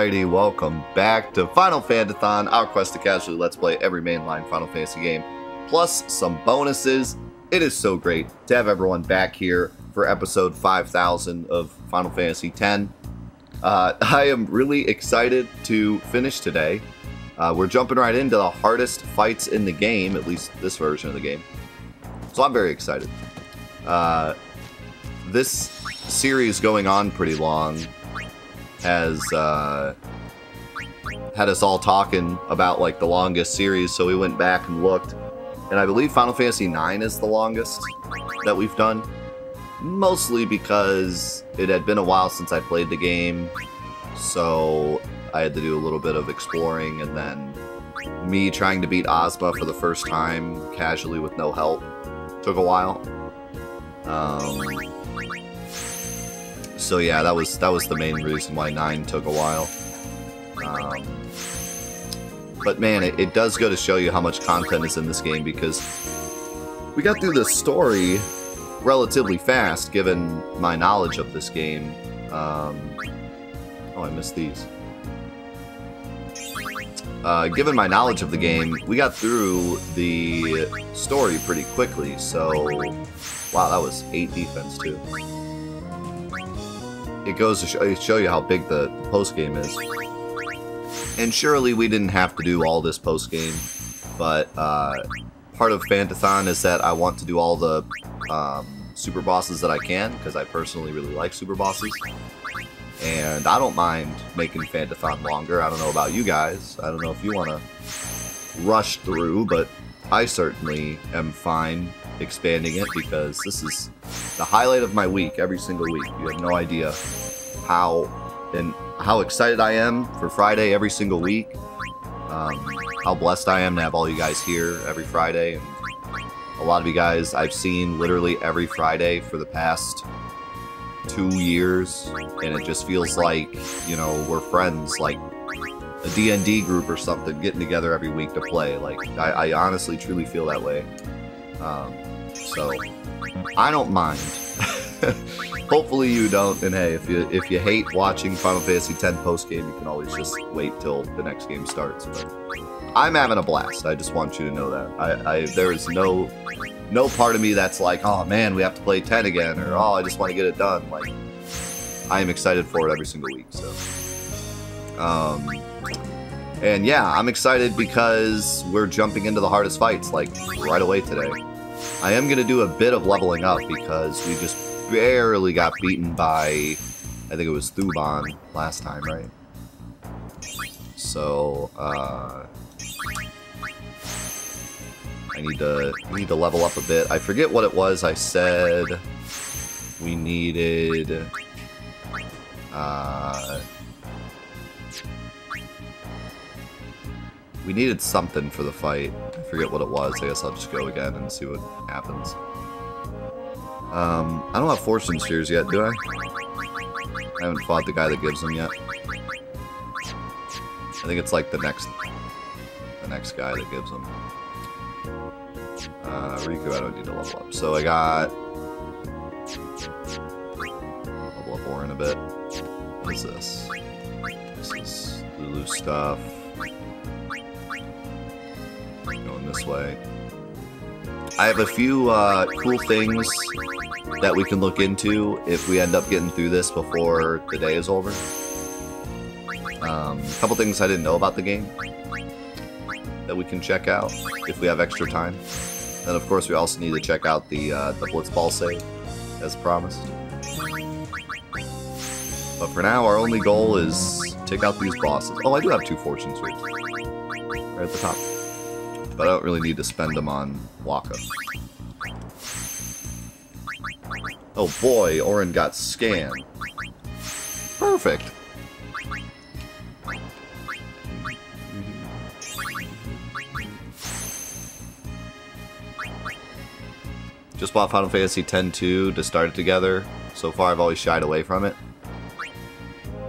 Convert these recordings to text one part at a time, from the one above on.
Welcome back to Final Fantathon, our quest to casually let's play every mainline Final Fantasy game, plus some bonuses. It is so great to have everyone back here for episode 5000 of Final Fantasy X. Uh, I am really excited to finish today. Uh, we're jumping right into the hardest fights in the game, at least this version of the game. So I'm very excited. Uh, this series going on pretty long has uh, had us all talking about like the longest series, so we went back and looked, and I believe Final Fantasy IX is the longest that we've done. Mostly because it had been a while since I played the game, so I had to do a little bit of exploring, and then me trying to beat Ozma for the first time casually with no help took a while. Um, so yeah, that was that was the main reason why nine took a while. Um, but man, it, it does go to show you how much content is in this game because we got through the story relatively fast, given my knowledge of this game. Um, oh, I missed these. Uh, given my knowledge of the game, we got through the story pretty quickly, so... Wow, that was 8 defense, too. It goes to show, show you how big the post-game is. And surely we didn't have to do all this post-game, but uh, part of Fantathon is that I want to do all the um, super bosses that I can, because I personally really like super bosses and I don't mind making Fantathon longer. I don't know about you guys. I don't know if you want to rush through, but I certainly am fine expanding it because this is the highlight of my week every single week. You have no idea how and how excited I am for Friday every single week. Um, how blessed I am to have all you guys here every Friday. And a lot of you guys I've seen literally every Friday for the past two years, and it just feels like, you know, we're friends, like a D&D group or something, getting together every week to play. Like, I, I honestly, truly feel that way. Um, so, I don't mind. Hopefully you don't, and hey, if you if you hate watching Final Fantasy X post game, you can always just wait till the next game starts. But I'm having a blast. I just want you to know that. I, I there is no no part of me that's like, oh man, we have to play 10 again, or oh, I just want to get it done. Like, I am excited for it every single week. So, um, and yeah, I'm excited because we're jumping into the hardest fights like right away today. I am gonna do a bit of leveling up because we just barely got beaten by, I think it was Thuban last time, right? So, uh, I need to need to level up a bit. I forget what it was I said we needed. Uh, we needed something for the fight. Forget what it was. I guess I'll just go again and see what happens. Um, I don't have fortune spheres yet, do I? I haven't fought the guy that gives them yet. I think it's like the next, the next guy that gives them. Uh, Rikku, I don't need to level up. So I got... Level up Auron a bit. What is this? This is Lulu stuff. Going this way. I have a few uh, cool things that we can look into if we end up getting through this before the day is over. Um, a couple things I didn't know about the game that we can check out if we have extra time. And of course, we also need to check out the uh, the Blitzball save, as promised. But for now, our only goal is take out these bosses. Oh, I do have two fortune spheres. Right at the top. But I don't really need to spend them on Wakka. Oh boy, Auron got scanned. Perfect. Just bought Final Fantasy X-2 to start it together. So far, I've always shied away from it.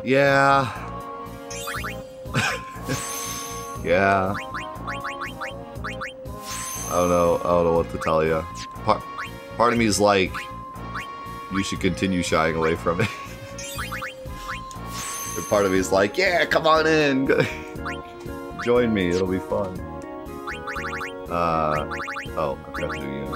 Yeah. yeah. I don't know. I don't know what to tell you. Part, part of me is like, you should continue shying away from it. and part of me is like, yeah, come on in. Join me, it'll be fun. Uh, oh, I've got to do you.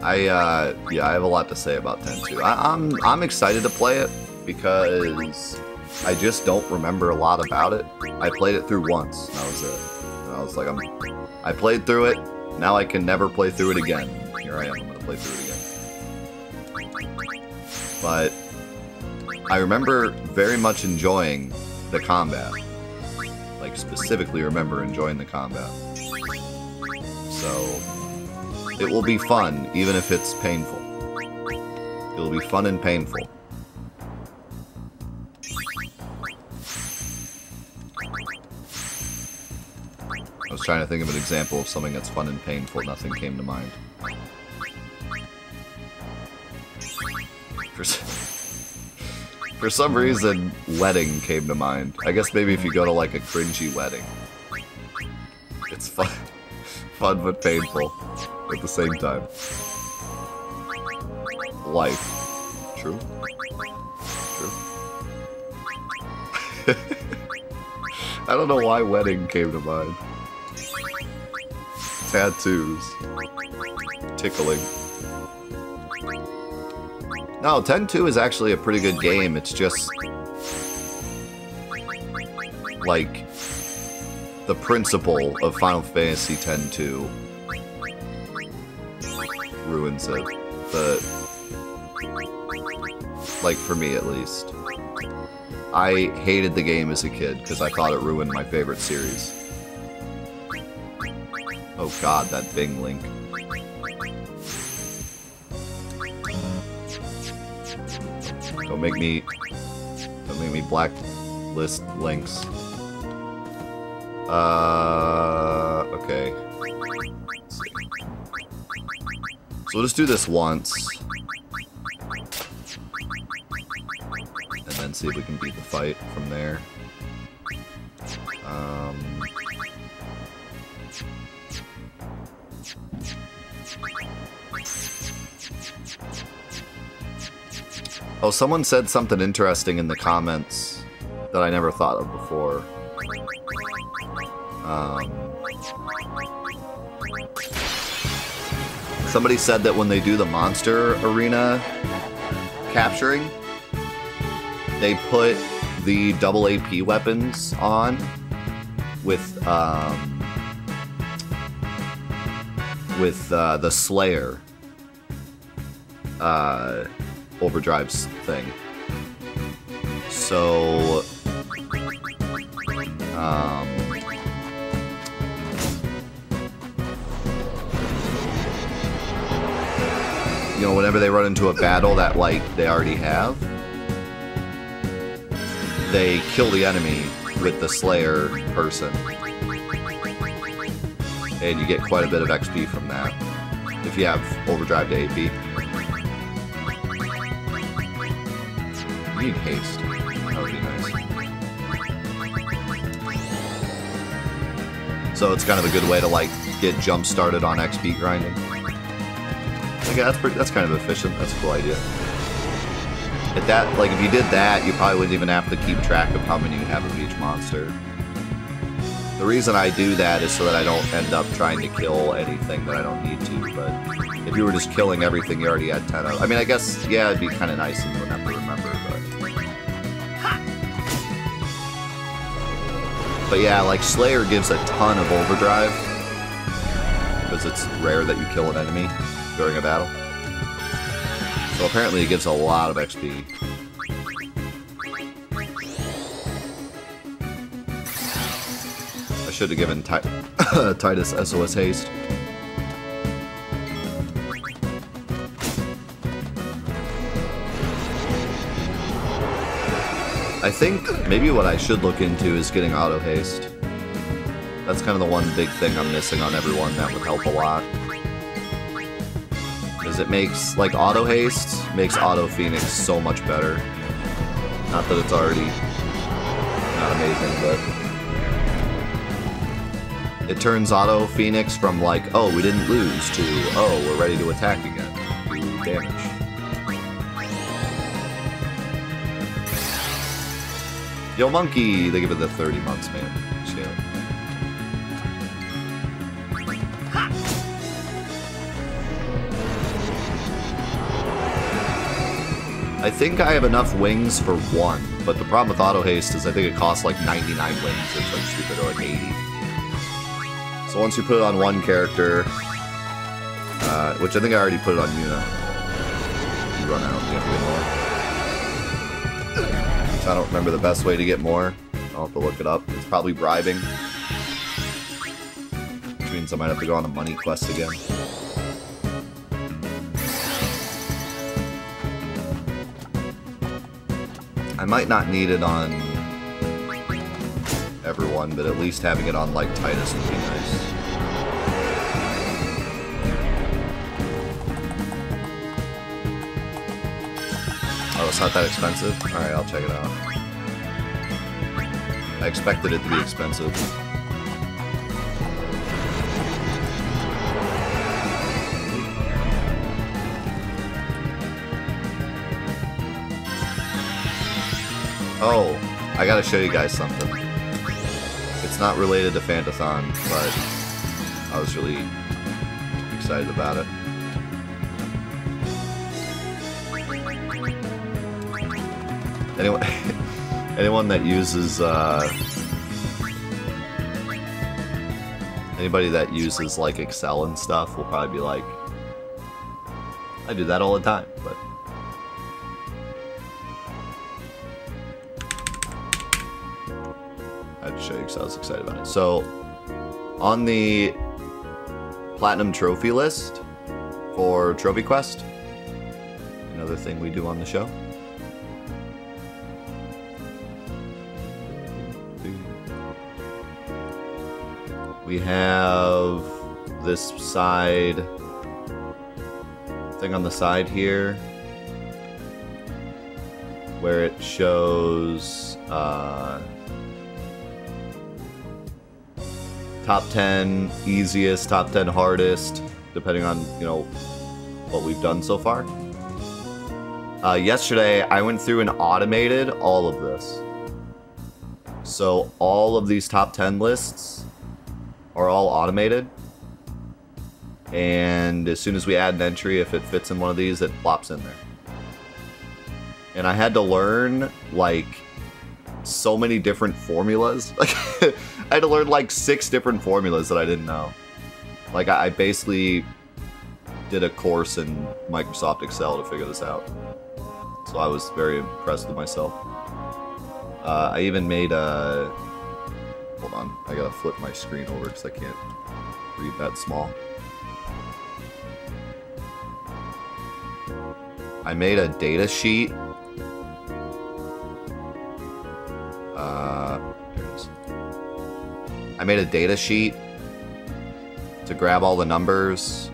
I, uh, yeah, I have a lot to say about Ten Two. I, I'm, I'm excited to play it because I just don't remember a lot about it. I played it through once, that was it. I was like, I'm, I played through it, now I can never play through it again. Here I am, I'm gonna play through it again. But I remember very much enjoying the combat. Like, specifically remember enjoying the combat. So, it will be fun, even if it's painful. It will be fun and painful. Was trying to think of an example of something that's fun and painful. Nothing came to mind. For, for some reason, wedding came to mind. I guess maybe if you go to like a cringy wedding. It's fun, fun but painful at the same time. Life. True. True. I don't know why wedding came to mind. Tattoos. Tickling. No, 10-2 is actually a pretty good game. It's just... Like... The principle of Final Fantasy X-2 ruins it. But... Like, for me at least. I hated the game as a kid because I thought it ruined my favorite series. Oh god, that Bing link. Don't make me... Don't make me blacklist links. Uh... Okay. So we'll just do this once. And then see if we can beat the fight from there. Um... Oh, someone said something interesting in the comments that I never thought of before. Um, somebody said that when they do the monster arena capturing, they put the double AP weapons on with um, with uh, the Slayer. Uh, Overdrive's thing. So, um, you know, whenever they run into a battle that, like, they already have, they kill the enemy with the Slayer person. And you get quite a bit of XP from that if you have Overdrive to AP. Need haste. That would be nice. So it's kind of a good way to like get jump started on XP grinding. Okay, that's pretty. That's kind of efficient. That's a cool idea. At that, like, if you did that, you probably wouldn't even have to keep track of how many you have of each monster. The reason I do that is so that I don't end up trying to kill anything that I don't need to, but if you were just killing everything you already had 10 of... I mean, I guess, yeah, it'd be kind of nice and But yeah, like, Slayer gives a ton of overdrive, because it's rare that you kill an enemy during a battle. So apparently it gives a lot of XP. I should have given Tidus SOS Haste. I think maybe what I should look into is getting auto haste. That's kind of the one big thing I'm missing on everyone that would help a lot because it makes, like, Auto Haste makes Auto Phoenix so much better. Not that it's already not amazing, but... It turns Auto Phoenix from, like, oh, we didn't lose, to, oh, we're ready to attack again. Damage. Yo, monkey! They give it the 30 months, man. Shit. I think I have enough wings for one, but the problem with auto haste is I think it costs like 99 wings. It's like stupid, or like 80. So once you put it on one character, uh, which I think I already put it on Yuna, you run out. You have to get more. I don't remember the best way to get more. I'll have to look it up. It's probably bribing. Which means I might have to go on a money quest again. I might not need it on everyone, but at least having it on like Tidus would be nice. It's not that expensive? Alright, I'll check it out. I expected it to be expensive. Oh, I gotta show you guys something. It's not related to Fantathon, but I was really excited about it. Anyone, anyone that uses, uh, anybody that uses like Excel and stuff will probably be like, I do that all the time, but I'd show you because I was excited about it. So, on the Platinum Trophy list for Trophy Quest, another thing we do on the show. We have this side thing on the side here where it shows uh, top 10 easiest, top 10 hardest, depending on, you know, what we've done so far. Uh, yesterday, I went through and automated all of this. So all of these top 10 lists are all automated. And as soon as we add an entry, if it fits in one of these, it plops in there. And I had to learn, like, so many different formulas. Like, I had to learn, like, six different formulas that I didn't know. Like, I basically did a course in Microsoft Excel to figure this out. So I was very impressed with myself. Uh, I even made a... Hold on, I gotta flip my screen over because I can't read that small. I made a data sheet. Uh, there it is. I made a data sheet to grab all the numbers,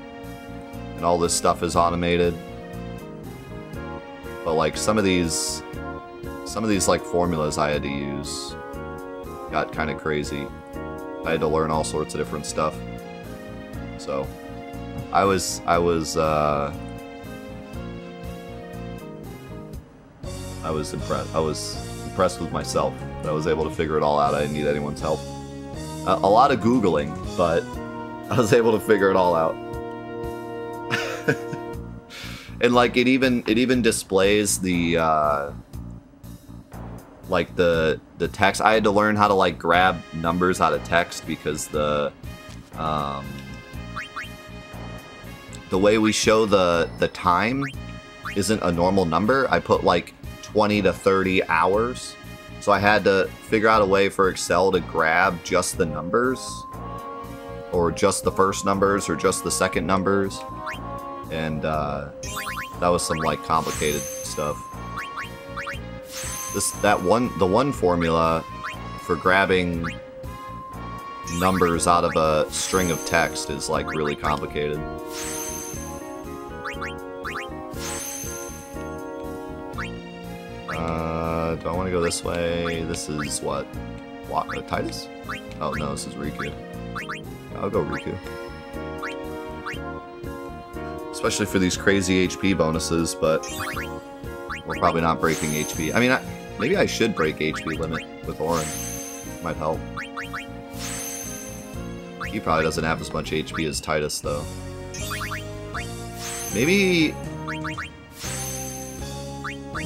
and all this stuff is automated. But like some of these, some of these like formulas I had to use got kind of crazy. I had to learn all sorts of different stuff. So, I was, I was, uh, I was impressed. I was impressed with myself that I was able to figure it all out. I didn't need anyone's help. Uh, a lot of googling, but I was able to figure it all out. and like it even it even displays the uh, like the the text. I had to learn how to like grab numbers out of text because the um, the way we show the the time isn't a normal number. I put like 20 to 30 hours. So I had to figure out a way for Excel to grab just the numbers or just the first numbers or just the second numbers. And uh, that was some like complicated stuff. This that one the one formula for grabbing numbers out of a string of text is like really complicated. Uh, do I want to go this way? This is what? What? Uh, Tidus? Oh no, this is Rikku. I'll go Rikku. Especially for these crazy HP bonuses, but we're probably not breaking HP. I mean, I, Maybe I should break HP limit with Auron. Might help. He probably doesn't have as much HP as Tidus, though. Maybe...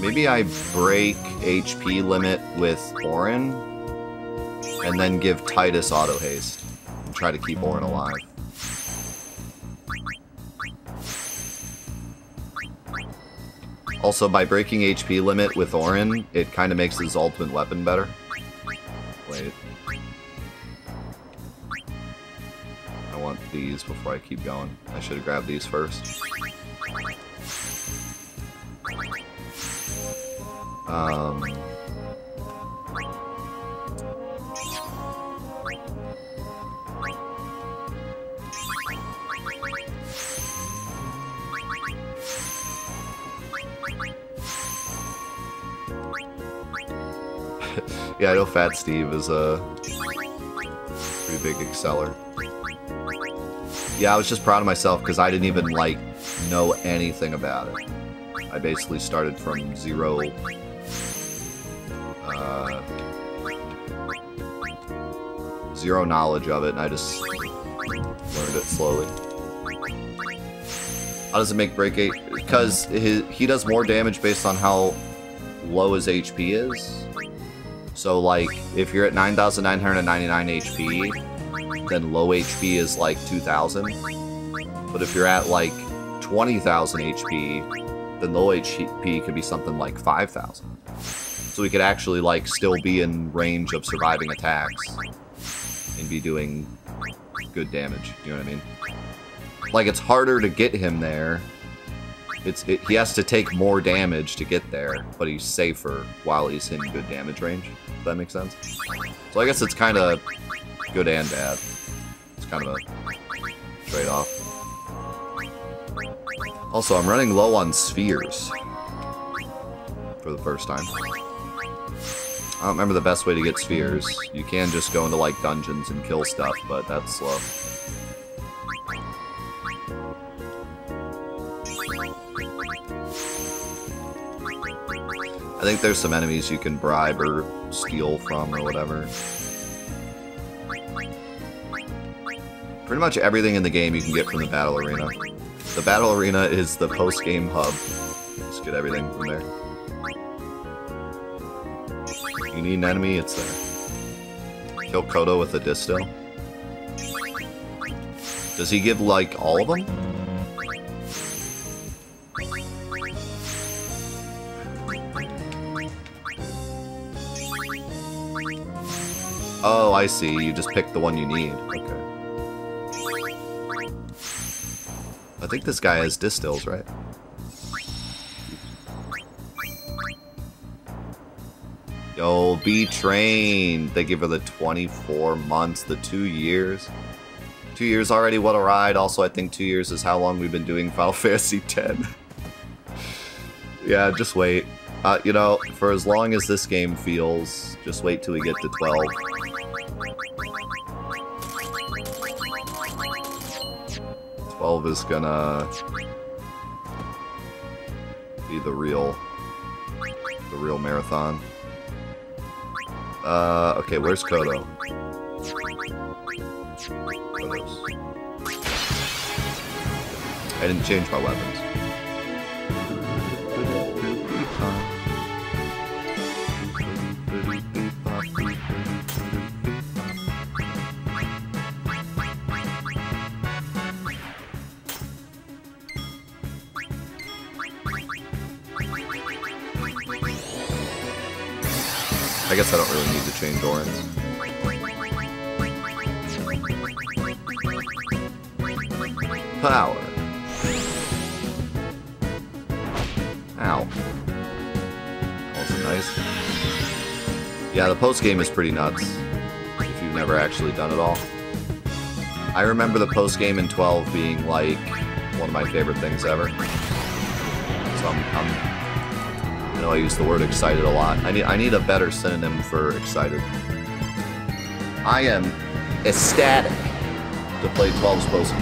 Maybe I break HP limit with Auron, and then give Tidus auto haste, and try to keep Auron alive. Also, by breaking HP limit with Auron, it kind of makes his ultimate weapon better. Wait. I want these before I keep going. I should have grabbed these first. Um... yeah, I know Fat Steve is a pretty big exceller. Yeah, I was just proud of myself because I didn't even, like, know anything about it. I basically started from zero... Uh, zero knowledge of it, and I just learned it slowly. How does it make Break 8? Because he does more damage based on how low his HP is. So, like, if you're at 9,999 HP, then low HP is like 2,000. But if you're at like 20,000 HP, then low HP could be something like 5,000. So we could actually like still be in range of surviving attacks and be doing good damage. You know what I mean? Like it's harder to get him there. It's it, he has to take more damage to get there, but he's safer while he's in good damage range. That makes sense? So I guess it's kind of good and bad. It's kind of a trade-off. Also, I'm running low on spheres for the first time. I don't remember the best way to get spheres. You can just go into, like, dungeons and kill stuff, but that's slow. Think there's some enemies you can bribe or steal from or whatever. Pretty much everything in the game you can get from the Battle Arena. The Battle Arena is the post-game hub. Just get everything from there. You need an enemy, it's there. Kill Kodo with a Disto. Does he give, like, all of them? Oh, I see. You just pick the one you need. Okay. I think this guy has distills, right? Yo, be trained. They give her the 24 months, the two years. Two years already, what a ride. Also, I think two years is how long we've been doing Final Fantasy X. yeah, just wait. Uh, you know, for as long as this game feels, just wait till we get to 12. 12 is gonna be the real, the real marathon. Uh, okay, where's Kodo? I didn't change my weapons. I guess I don't really need to change Auron's. Power. Ow. Also nice. Yeah, the post game is pretty nuts. If you've never actually done it all. I remember the post game in 12 being like one of my favorite things ever. So I'm, I'm know I use the word excited a lot. I need I need a better synonym for excited. I am ecstatic to play 12's post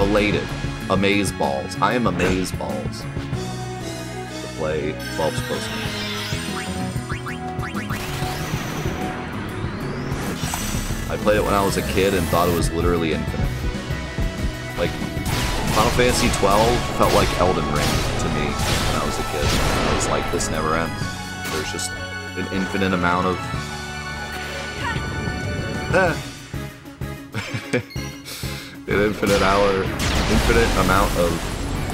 elated. Amaze balls. I am amaze balls. To play Bulb's Postman. Played it when I was a kid and thought it was literally infinite. Like, Final Fantasy 12 felt like Elden Ring to me when I was a kid. I was like, this never ends. There's just an infinite amount of... an infinite hour, infinite amount of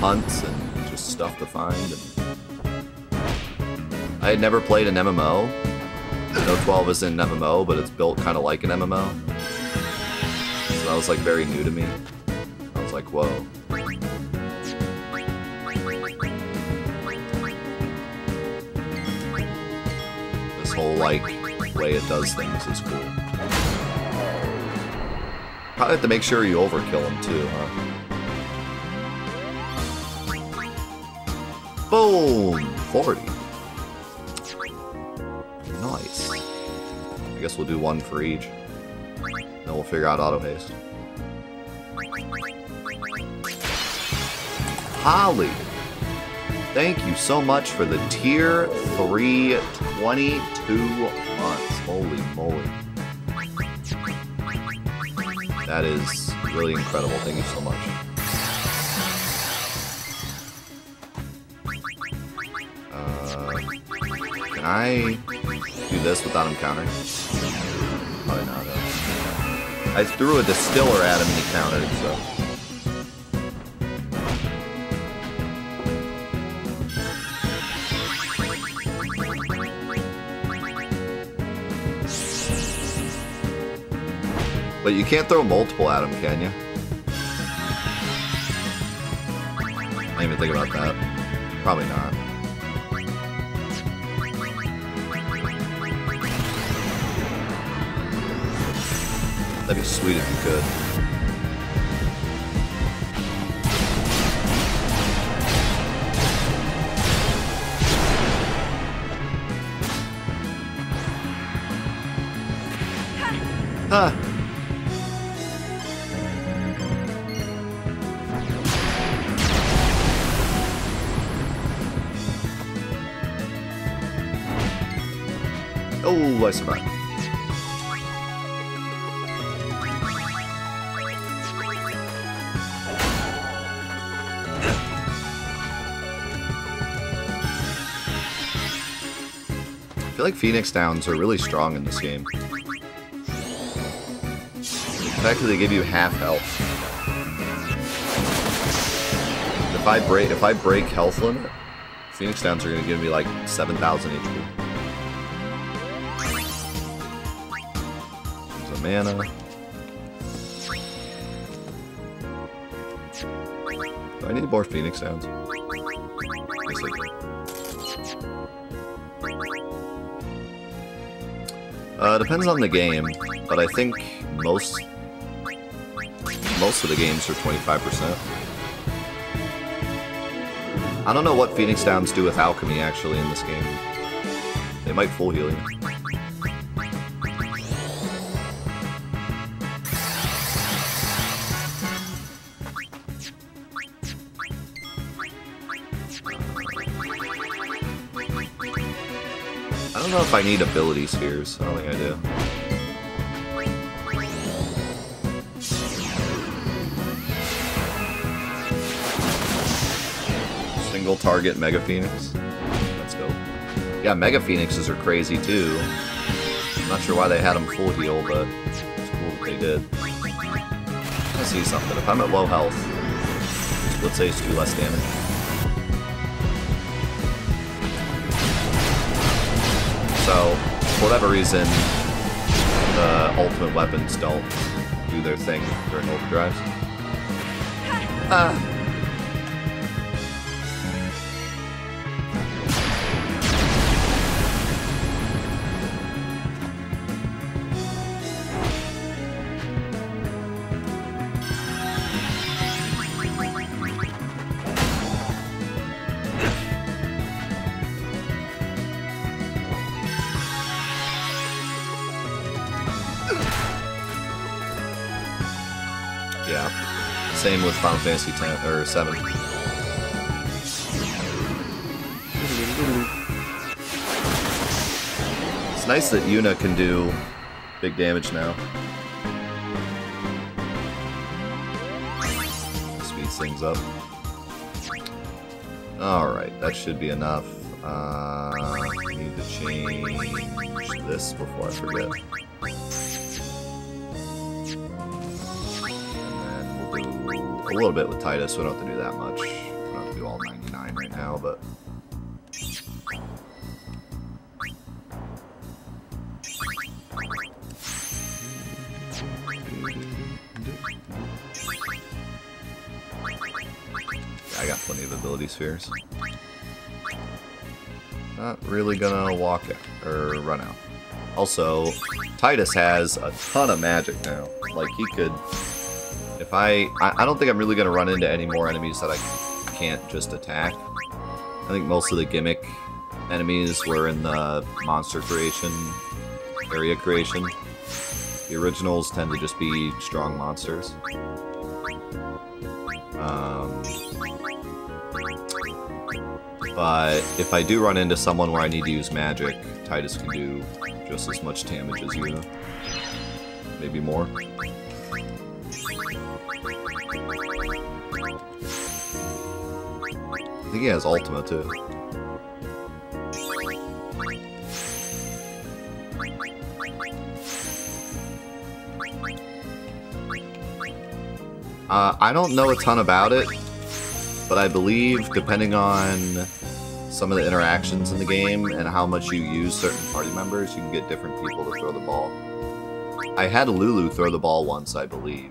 hunts and just stuff to find. And I had never played an MMO. No 12 is an MMO, but it's built kind of like an MMO. So that was like very new to me. I was like, whoa. This whole like way it does things is cool. Probably have to make sure you overkill him too, huh? Boom! 40. Guess we'll do one for each. Then we'll figure out auto haste. Holly! Thank you so much for the tier 3 22 months. Holy moly. That is really incredible. Thank you so much. Uh, can I do this without him countering? Probably not. I threw a distiller at him and he countered, so. But you can't throw multiple at him, can you? I didn't even think about that. Probably not. That'd be sweet if you could. Huh. Oh, I survived. Like Phoenix Downs are really strong in this game. The fact that they give you half health. If I break if I break health limit, Phoenix Downs are gonna give me like 7,000 HP. There's a mana. I need more Phoenix Downs? Depends on the game, but I think most most of the games are 25%. I don't know what Phoenix Downs do with alchemy actually in this game. They might full heal you. If I need ability spheres. I don't think I do. Single target Mega Phoenix. Let's go. Yeah, Mega Phoenixes are crazy too. I'm not sure why they had them full heal, but it's cool that they did. I see something. If I'm at low health, let's say it's do less damage. So, for whatever reason, the ultimate weapons don't do their thing during overdrives. Ah. Same with Final Fantasy 10 or 7. It's nice that Yuna can do big damage now. Speeds things up. Alright, that should be enough. Uh, I need to change this before I forget. Little bit with Tidus. We don't have to do that much. We don't have to do all 99 right now, but... I got plenty of ability spheres. Not really gonna walk out, or run out. Also, Tidus has a ton of magic now. Like, he could... If I... I, I don't think I'm really gonna run into any more enemies that I can't just attack. I think most of the gimmick enemies were in the monster creation, area creation. The originals tend to just be strong monsters. Um, but if I do run into someone where I need to use magic, Tidus can do just as much damage as you. Maybe more. I think he has Ultima too. Uh, I don't know a ton about it, but I believe depending on some of the interactions in the game and how much you use certain party members, you can get different people to throw the ball. I had Lulu throw the ball once, I believe.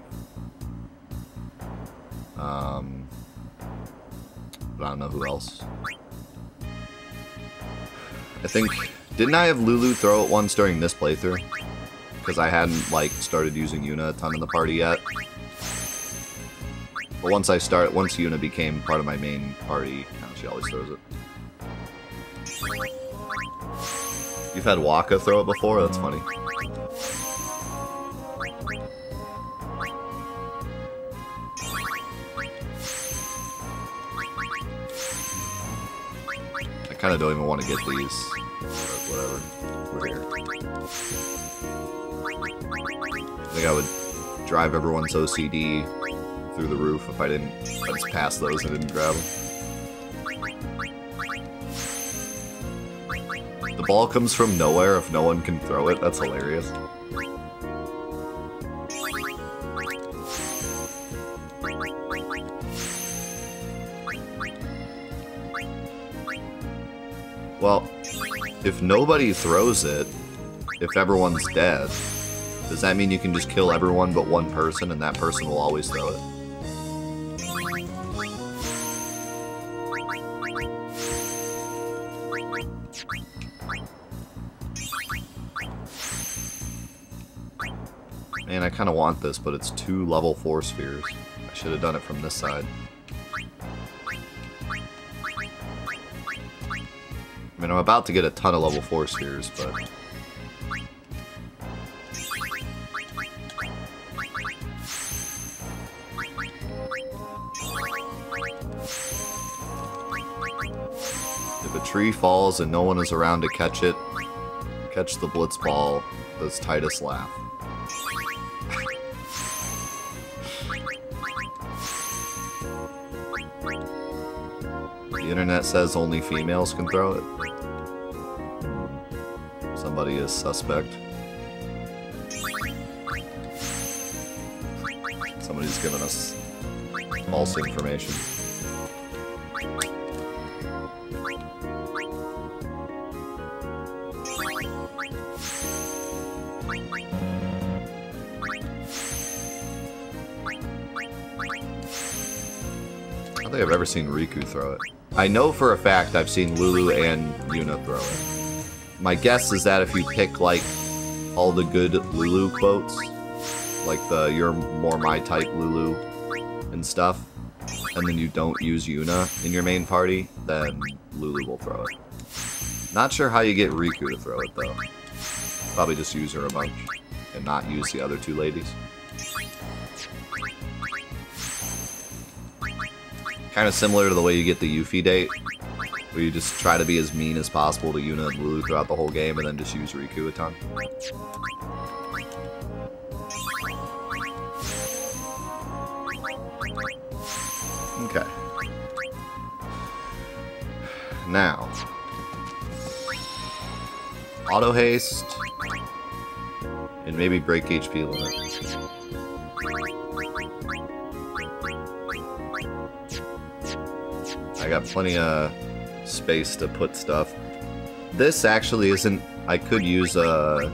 Um, but I don't know who else. I think... Didn't I have Lulu throw it once during this playthrough? Because I hadn't, like, started using Yuna a ton in the party yet. But once I start, once Yuna became part of my main party, she always throws it. You've had Wakka throw it before? That's funny. Kind of don't even want to get these. Whatever. We're here. I think I would drive everyone's OCD through the roof if I didn't I just pass those and didn't grab them. The ball comes from nowhere if no one can throw it. That's hilarious. Well, if nobody throws it, if everyone's dead, does that mean you can just kill everyone but one person and that person will always throw it? Man, I kind of want this, but it's two level 4 spheres. I should have done it from this side. I mean, I'm about to get a ton of level 4 spheres, but... If a tree falls and no one is around to catch it, catch the blitz ball, does Tidus laugh? The internet says only females can throw it. Is suspect. Somebody's given us false information. I don't think I've ever seen Rikku throw it. I know for a fact I've seen Lulu and Yuna throw it. My guess is that if you pick, like, all the good Lulu quotes, like the you're more my type Lulu and stuff, and then you don't use Yuna in your main party, then Lulu will throw it. Not sure how you get Rikku to throw it, though. Probably just use her a bunch, and not use the other two ladies. Kind of similar to the way you get the Yuffie date, where you just try to be as mean as possible to Yuna and Lulu throughout the whole game, and then just use Rikku a ton. Okay. Now. Auto haste. And maybe break HP limit. I got plenty of space to put stuff. This actually isn't... I could use uh,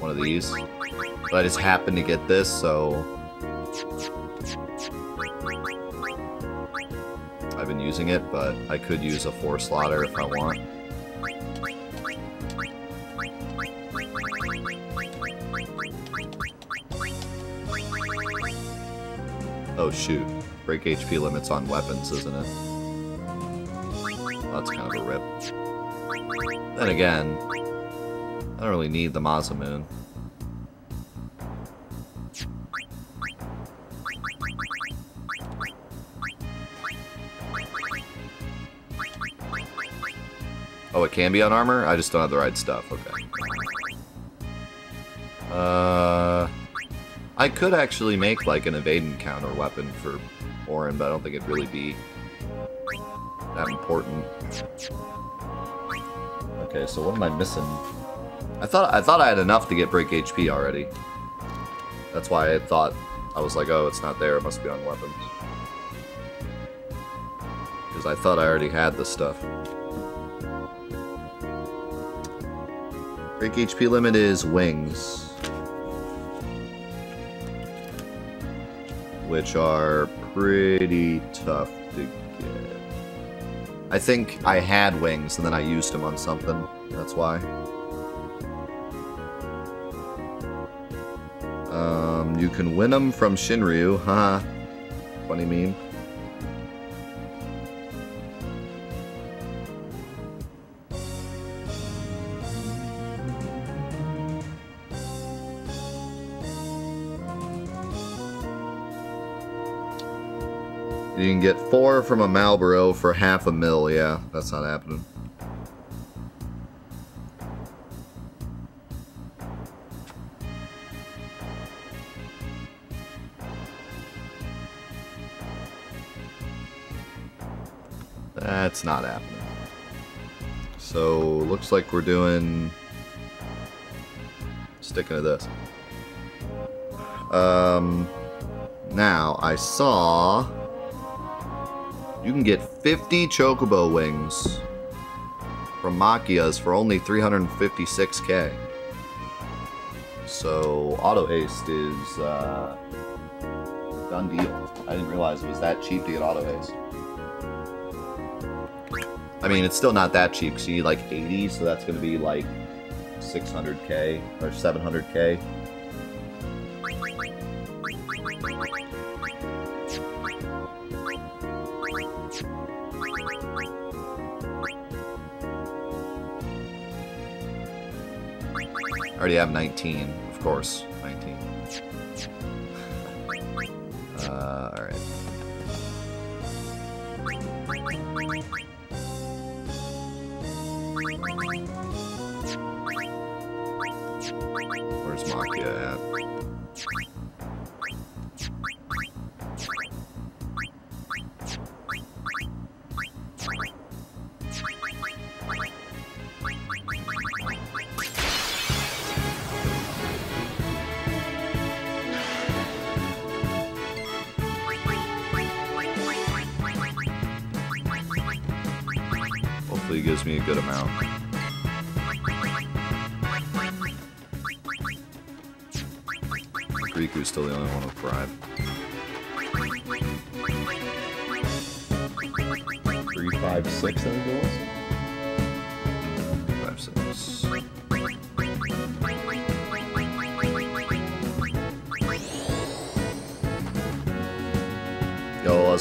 one of these. But I just happened to get this, so... I've been using it, but I could use a four slotter if I want. Oh shoot. Break HP limits on weapons, isn't it? Then again, I don't really need the Masamune. Oh, it can be on armor? I just don't have the right stuff. Okay. Uh, I could actually make like an evading counter weapon for Auron, but I don't think it'd really be that important. Okay, so what am I missing? I thought I thought I had enough to get break HP already. That's why I thought I was like, oh, it's not there. It must be on weapons. Because I thought I already had the stuff. Break HP limit is wings. Which are pretty tough to get. I think I had wings and then I used them on something. That's why. Um, you can win them from Shinryu, huh? Funny meme. You can get four from a Malboro for half a mil. Yeah, that's not happening. That's not happening. So, looks like we're doing... Sticking to this. Um, now, I saw... You can get 50 Chocobo wings from Machia's for only 356k. So, Auto Haste is uh, done deal. I didn't realize it was that cheap to get Auto Haste. I mean, it's still not that cheap, because you need like 80, so that's going to be like 600k or 700k. I already have 19, of course.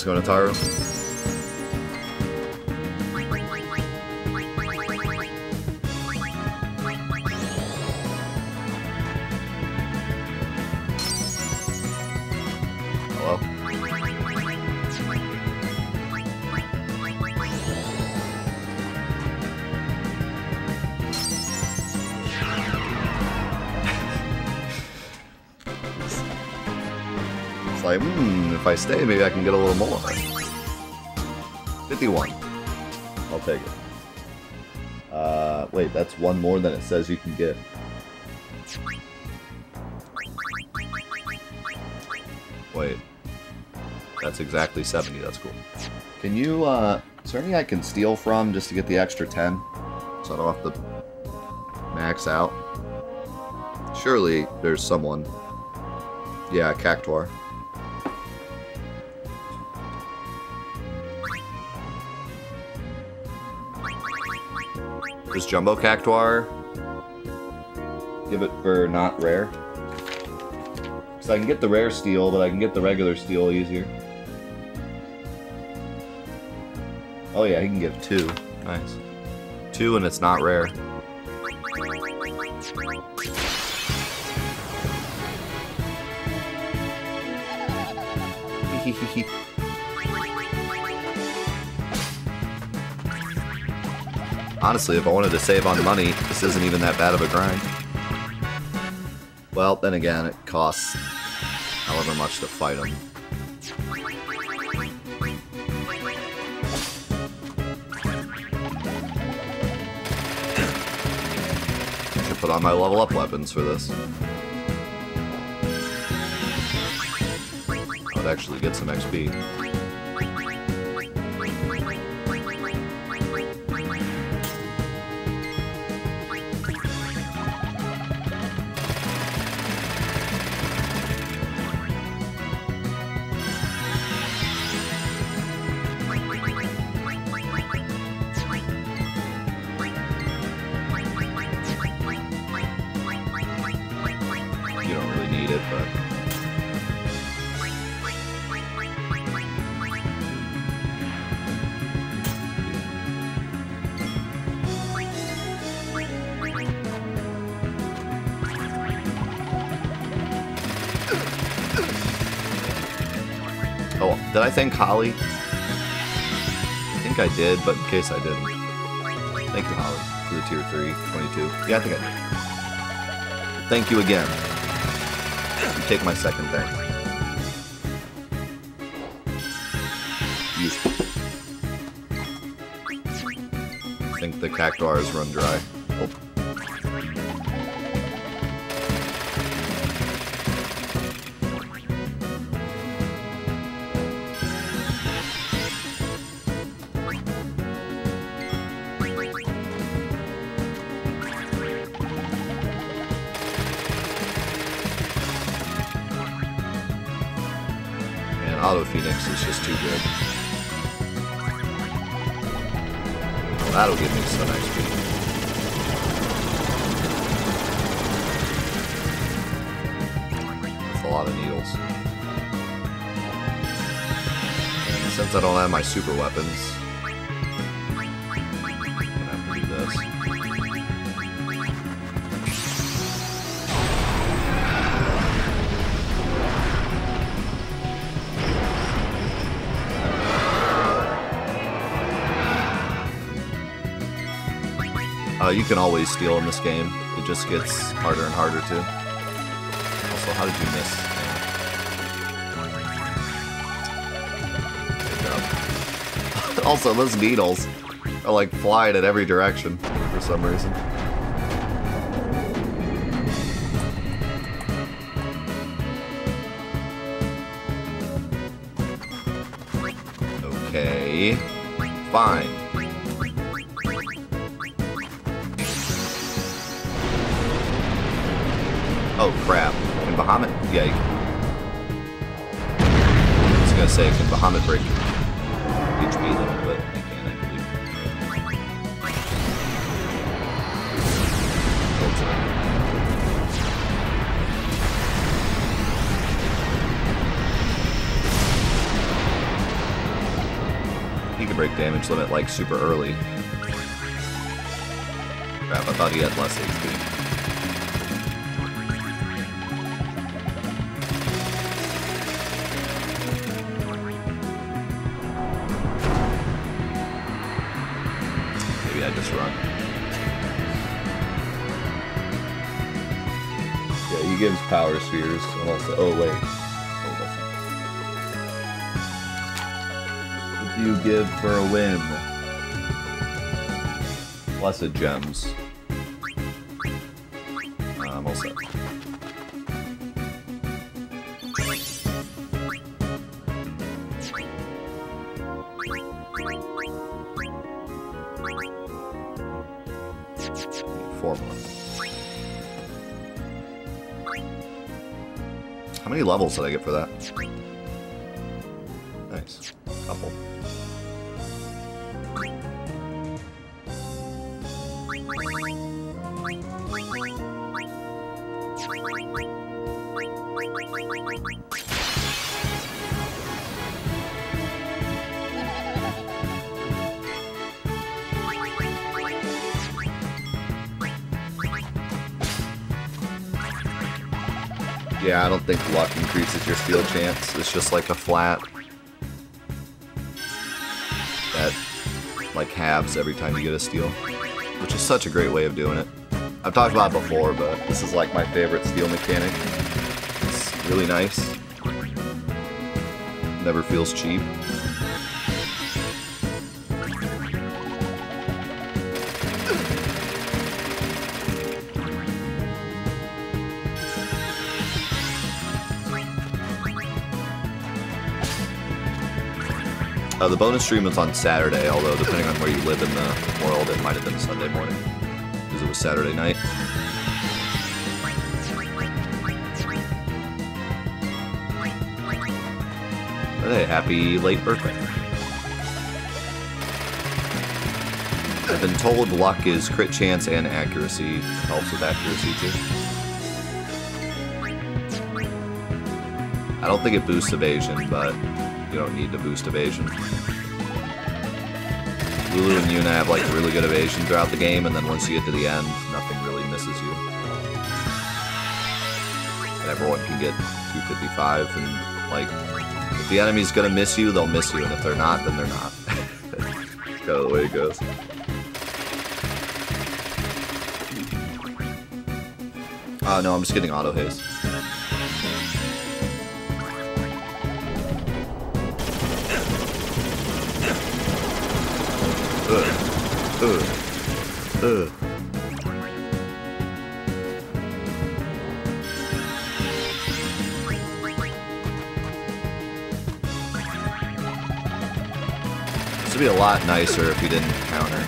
Yo, let's go to Taro. Stay, maybe I can get a little more. 51. I'll take it. Uh, wait, that's one more than it says you can get. Wait. That's exactly 70, that's cool. Can you, uh, is there any I can steal from just to get the extra 10? So I don't have to max out? Surely there's someone. Yeah, Cactuar. Jumbo Cactuar give it for not rare? So I can get the rare steal, but I can get the regular steal easier. Oh yeah, he can give two. Nice. Two and it's not rare. Honestly, if I wanted to save on money, this isn't even that bad of a grind. Well, then again, it costs however much to fight them. I should put on my level up weapons for this. I would actually get some XP. Thank Holly? I think I did, but in case I didn't. Thank you, Holly, for the tier 3, 22. Yeah, I think I did. Thank you again. You take my second thanks. Easy. I think the cactuars run dry. That'll give me some XP. A lot of needles. And since I don't have my super weapons, Uh, you can always steal in this game. It just gets harder and harder too. Also, how did you miss? Also, those needles are like flying in every direction for some reason. Okay. Fine. Oh crap. Can Bahamut? Can. I was gonna say, can Bahamut break HP limit, but you can, I believe. He can break damage limit like super early. Crap, I thought he had less HP. power spheres. And also, oh wait. What do you give for a win? Blessed gems. How many levels did I get for that? Nice. Couple. Yeah, I don't think luck increases your steal chance. It's just like a flat that like halves every time you get a steal, which is such a great way of doing it. I've talked about it before, but this is like my favorite steal mechanic. It's really nice. Never feels cheap. Uh, the bonus stream was on Saturday, although depending on where you live in the world, it might have been Sunday morning. Because it was Saturday night. Hey, happy late birthday. I've been told luck is crit chance and accuracy. Helps with accuracy too. I don't think it boosts evasion, but you don't need to boost evasion. Lulu and Yuna have like really good evasion throughout the game, and then once you get to the end, nothing really misses you. And everyone can get 255, and like, if the enemy's gonna miss you, they'll miss you, and if they're not, then they're not. That's kind of the way it goes. Uh, no, I'm just getting auto haste. This would be a lot nicer if you didn't counter.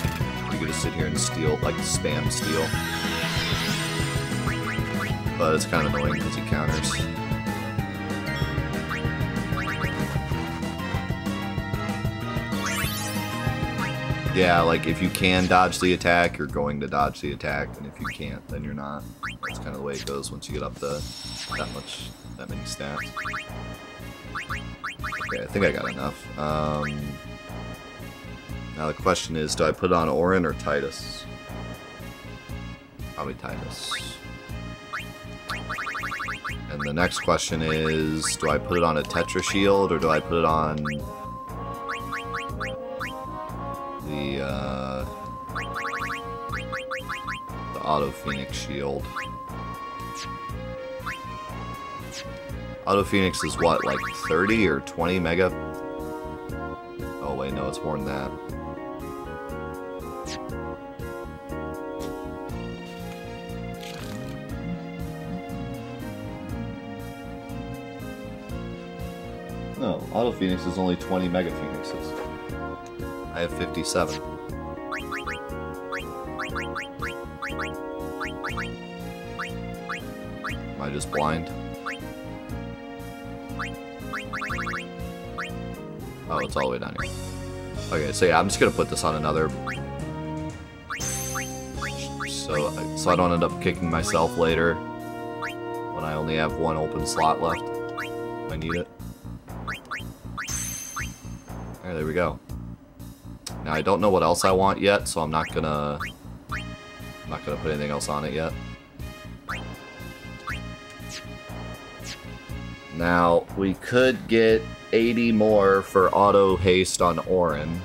You could just sit here and steal, like spam steal. But it's kind of annoying because he counters. Yeah, like if you can dodge the attack, you're going to dodge the attack, and if you can't, then you're not. That's kind of the way it goes once you get up to that much, that many stats. Okay, I think I got enough. Um, now the question is, do I put on Auron or Tidus? Probably Tidus. And the next question is, do I put it on a Tetra Shield or do I put it on the Auto Phoenix Shield? Auto Phoenix is what, like 30 or 20 mega? Oh wait, no, it's more than that. No, Auto Phoenix is only 20 Mega Phoenixes. I have 57. I just blind? Oh, it's all the way down here. Okay, so yeah, I'm just gonna put this on another. So, so I don't end up kicking myself later when I only have one open slot left. I need it. Alright, there we go. Now I don't know what else I want yet, so I'm not gonna I'm not gonna put anything else on it yet. Now, we could get 80 more for auto haste on Auron.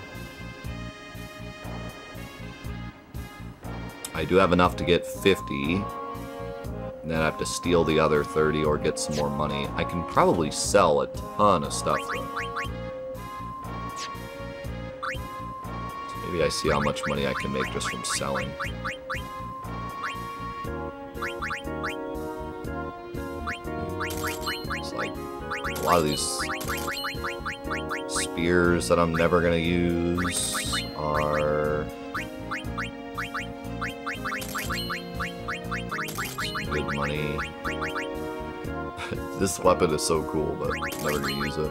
I do have enough to get 50. And then I have to steal the other 30 or get some more money. I can probably sell a ton of stuff though. Maybe I see how much money I can make just from selling. A lot of these spears that I'm never gonna use are good money. this weapon is so cool, but I'm never gonna use it.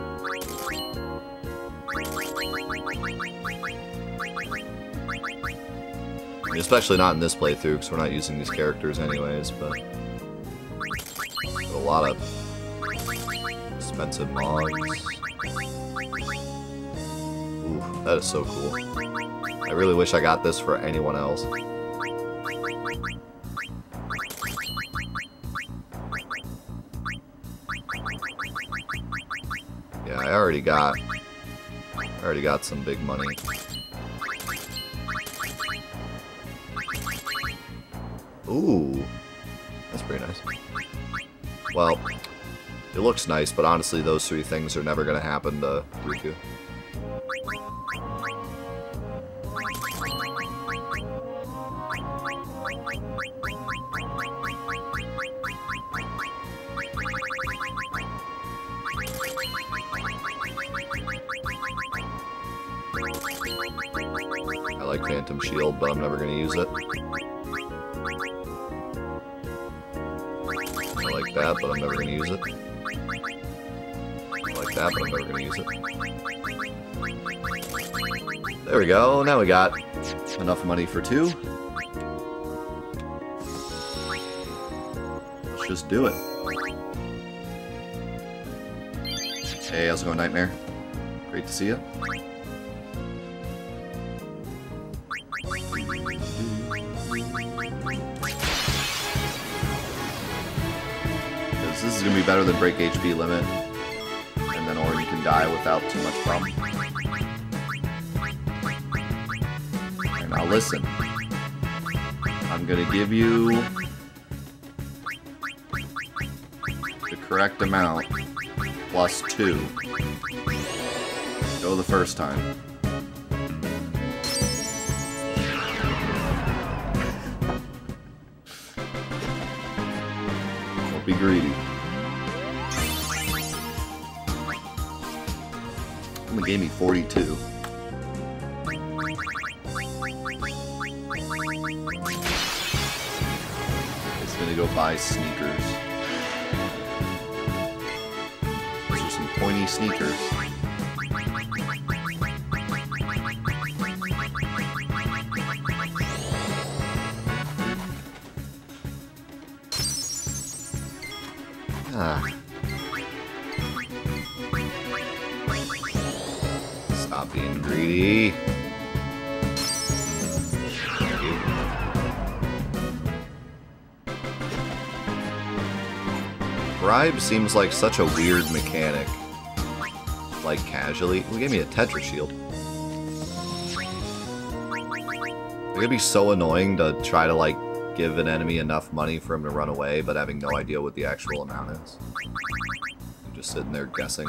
Especially not in this playthrough, because we're not using these characters anyways, but... A lot of mods. Ooh, that is so cool. I really wish I got this for anyone else. Yeah, I already got... I already got some big money. Ooh. That's pretty nice. Well, it looks nice, but honestly, those three things are never going to happen to Rikku. We go. Now we got enough money for two. Let's just do it. Hey, how's it going, Nightmare? Great to see you. This is going to be better than break HP limit. And then or you can die without too much problem. Now listen. I'm going to give you the correct amount plus two. Go the first time. Don't be greedy. Only gave me 42. Gonna go buy sneakers. Those are some pointy sneakers. Ah. Stop being greedy. Seems like such a weird mechanic. Like casually. We gave me a Tetra shield. It would be so annoying to try to like give an enemy enough money for him to run away, but having no idea what the actual amount is. Just sitting there guessing.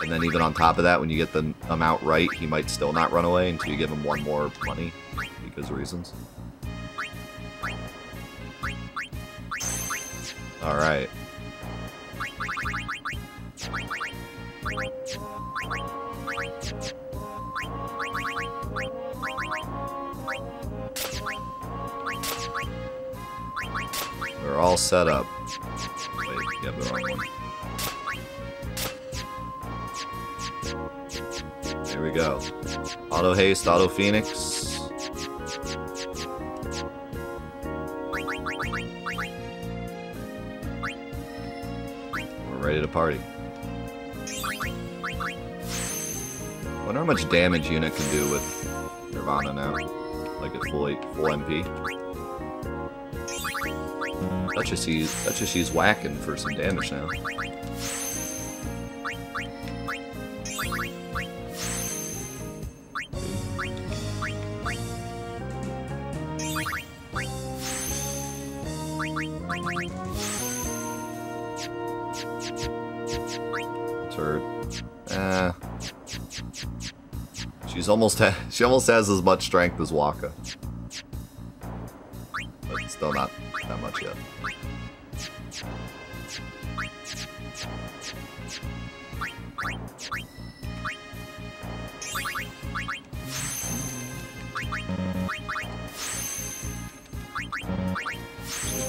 And then even on top of that, when you get the amount right, he might still not run away until you give him one more money, because reasons. Alright. We're all set up. Wait, the wrong one. Here we go. Auto haste, auto phoenix. Damage unit can do with Nirvana now. Like at full full MP. Just sees whacking for some damage now. turret. Eh. She's almost she almost has as much strength as Wakka. But still not that much yet.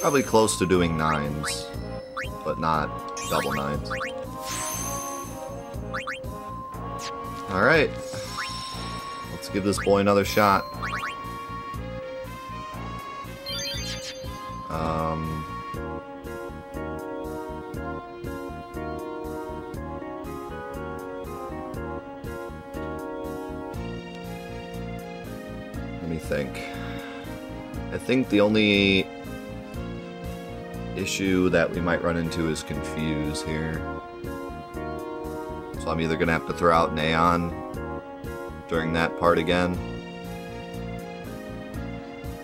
Probably close to doing nines, but not double nines. Alright. Give this boy another shot. Um... Let me think. I think the only issue that we might run into is Confuse here. So I'm either going to have to throw out Neon during that part again,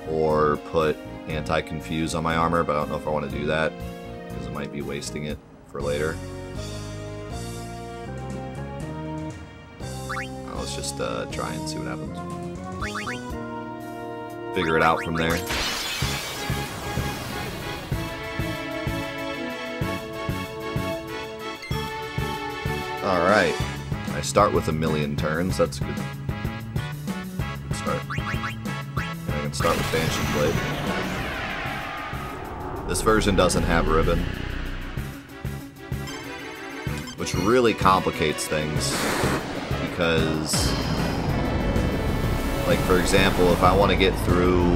or put Anti-Confuse on my armor, but I don't know if I want to do that, because it might be wasting it for later. let's just uh, try and see what happens. Figure it out from there. Alright. Start with a million turns, that's good. Start. I can start with Banshee Blade. This version doesn't have Ribbon. Which really complicates things. Because... Like, for example, if I want to get through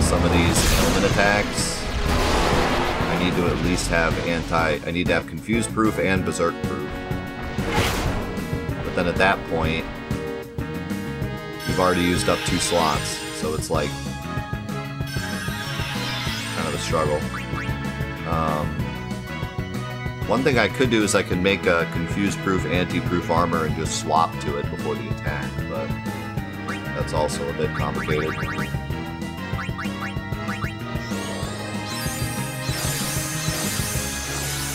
some of these ailment attacks, I need to at least have anti... I need to have Confuse Proof and Berserk Proof. Then at that point, you've already used up two slots, so it's like kind of a struggle. Um, one thing I could do is I could make a confuse-proof, anti-proof armor and just swap to it before the attack, but that's also a bit complicated.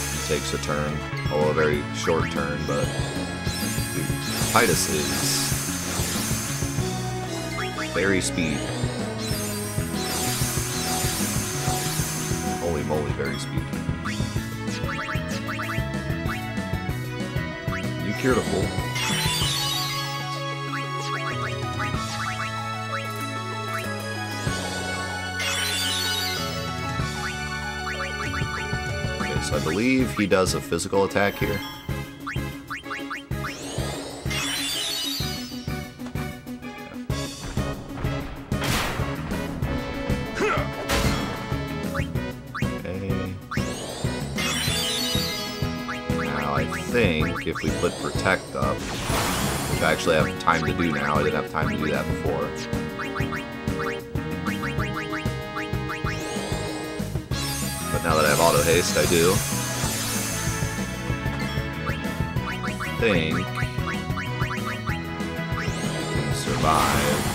It takes a turn, although a very short turn, but Tidus is very speed. Holy moly, very speed. You cured a fool. Okay, so I believe he does a physical attack here. We put Protect up, which I actually have time to do now. I didn't have time to do that before. But now that I have Auto Haste, I do. I think survive.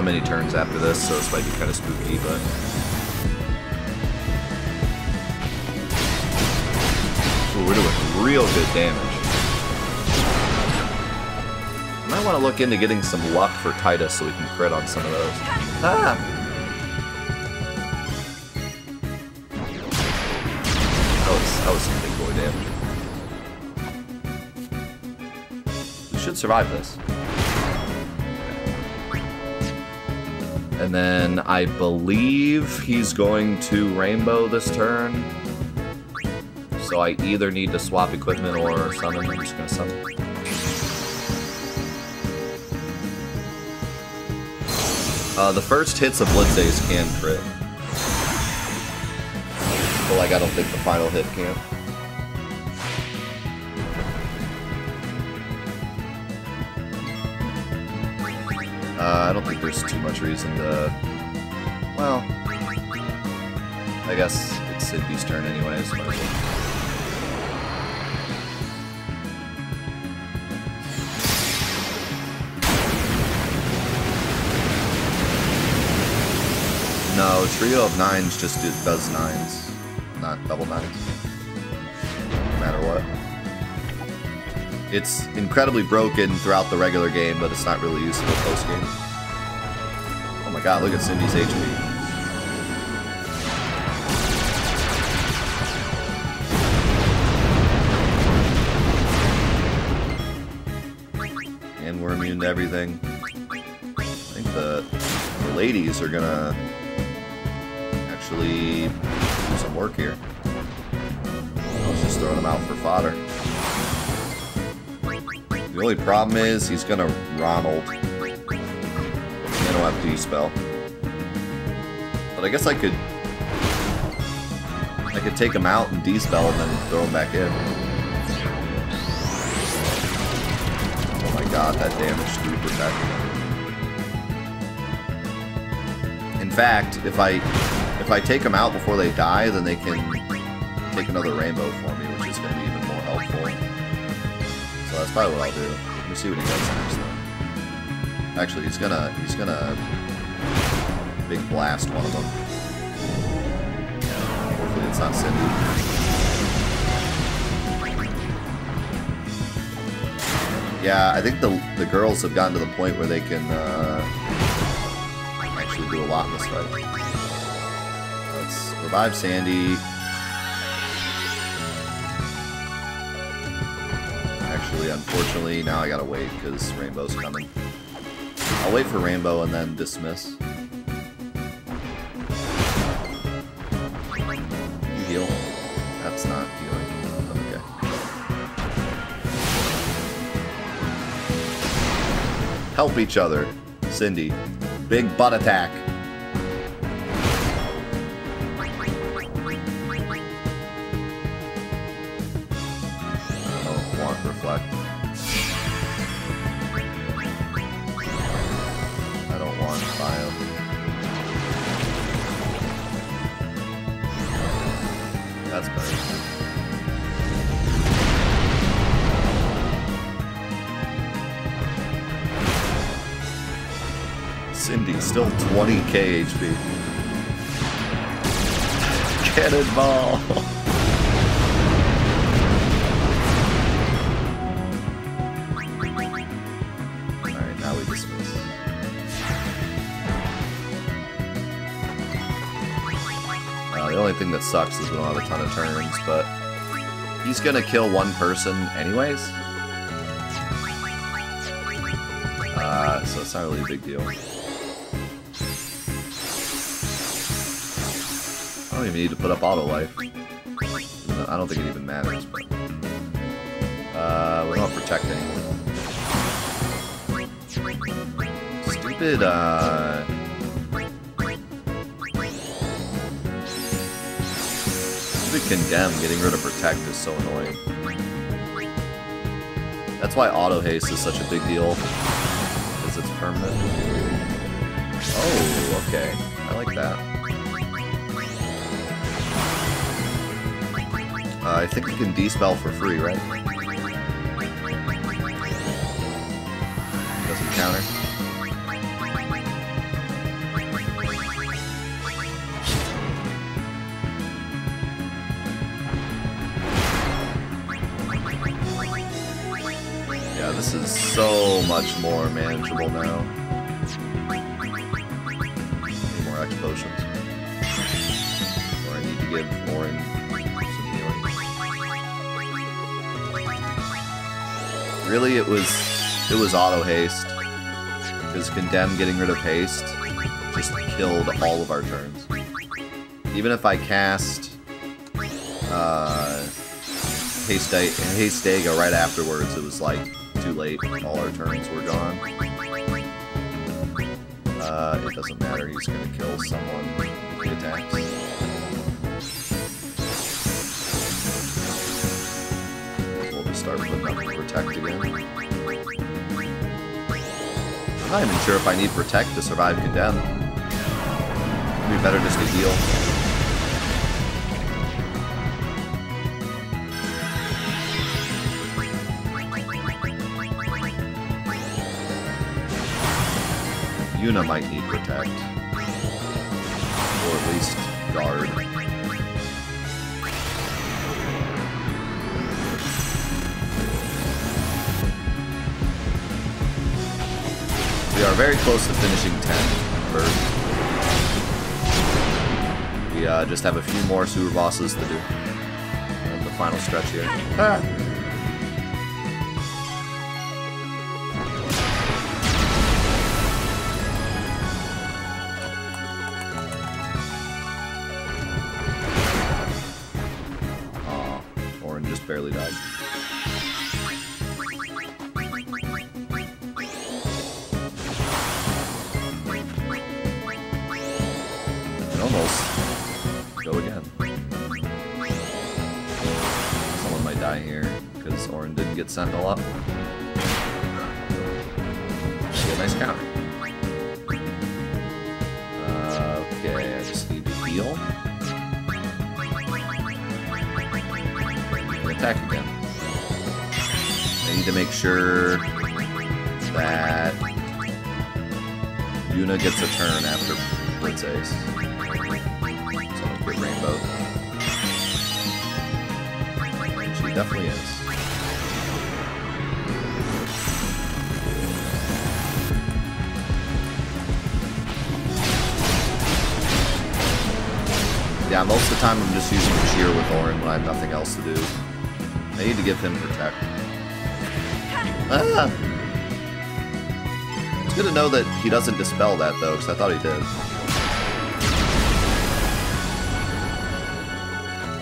Don't many turns after this, so this might be kind of spooky, but... Ooh, we're doing real good damage. I might want to look into getting some luck for Tidus so we can crit on some of those. Ah! That was, that was some big boy damage. We should survive this. And then I believe he's going to Rainbow this turn. So I either need to swap equipment or summon. I'm just gonna summon. Uh, the first hits of Blitz Ace can crit. But like I don't think the final hit can. Uh, I don't think there's too much reason to... Well... I guess it's Cindy's turn anyways. No, trio of nines just do, does nines, not double nines. No matter what. It's incredibly broken throughout the regular game, but it's not really useful post game. Oh my god, look at Cindy's HP. And we're immune to everything. I think the, the ladies are gonna actually do some work here. I was just throwing them out for fodder. The only problem is he's gonna Ronald. and I don't have Dispel. But I guess I could... I could take him out and Dispel and then throw him back in. Oh my god, that damage to protect. In fact, if I if I take them out before they die, then they can take another rainbow for me, that's probably what I'll do. Let me see what he does next, though. Actually, he's gonna he's gonna big blast one of them. Hopefully, it's not Cindy. Yeah, I think the the girls have gotten to the point where they can uh, actually do a lot in this fight. Let's revive Sandy. Unfortunately, now I gotta wait because Rainbow's coming. I'll wait for Rainbow and then dismiss. You heal. That's not healing. Okay. Help each other. Cindy. Big butt attack. Still 20k HP. Cannonball! Alright, now we dismiss. Uh, the only thing that sucks is we don't have a ton of turns, but he's gonna kill one person anyways. Uh, so it's not really a big deal. Don't even need to put up auto life. I don't think it even matters, but... Uh, we don't protect. Stupid, uh... Stupid Condemn getting rid of Protect is so annoying. That's why Auto Haste is such a big deal. Because it's permanent. Oh, okay. I like that. Uh, I think we can Dispel for free, right? Doesn't counter. Yeah, this is so much more manageable now. Really, it was it was auto haste. Because Condemn getting rid of haste just killed all of our turns. Even if I cast uh, haste, haste Dega right afterwards, it was like too late. All our turns were gone. Uh, it doesn't matter. He's gonna kill someone if he attacks. start putting up Protect again. I'm not even sure if I need Protect to survive Condemn. It'd be better just to heal. Yuna might need Protect. Or at least Guard. We are very close to finishing 10 first. We uh, just have a few more sewer bosses to do. And the final stretch here. Ah. Dispel that, though, because I thought he did.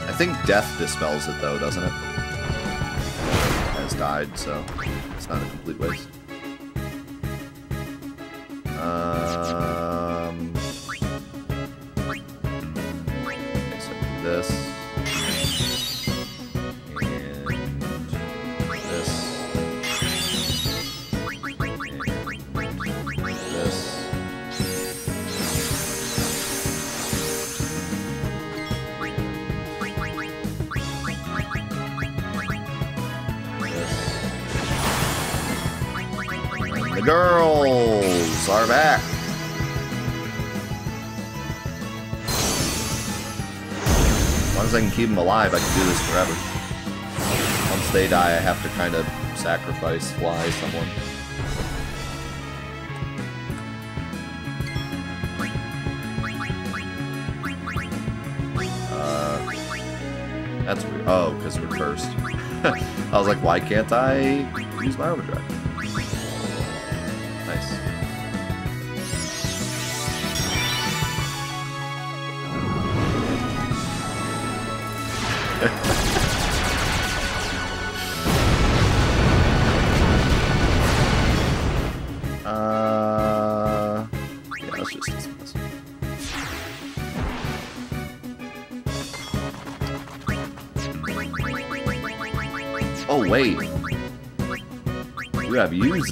I think Death dispels it, though, doesn't it? Has died, so it's not a complete waste. Back. As long as I can keep them alive, I can do this forever. Once they die, I have to kind of sacrifice fly someone. Uh, that's weird. Oh, because we're first. I was like, why can't I use my overdrive?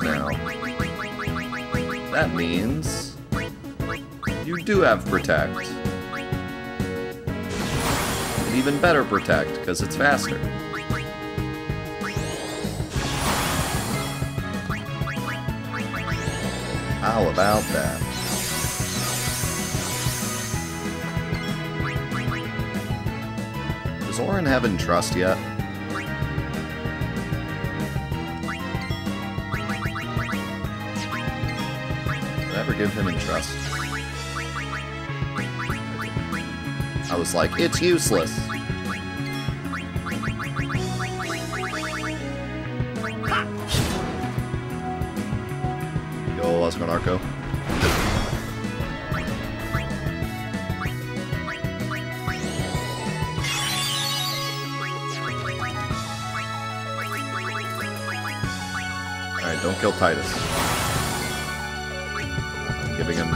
Now. That means you do have Protect. And even better Protect, because it's faster. How about that? Does Auron have Entrust yet? Did I ever give him Entrust? I was like, it's useless. Yo, go, Narco. Alright, don't kill Tidus. Giving him...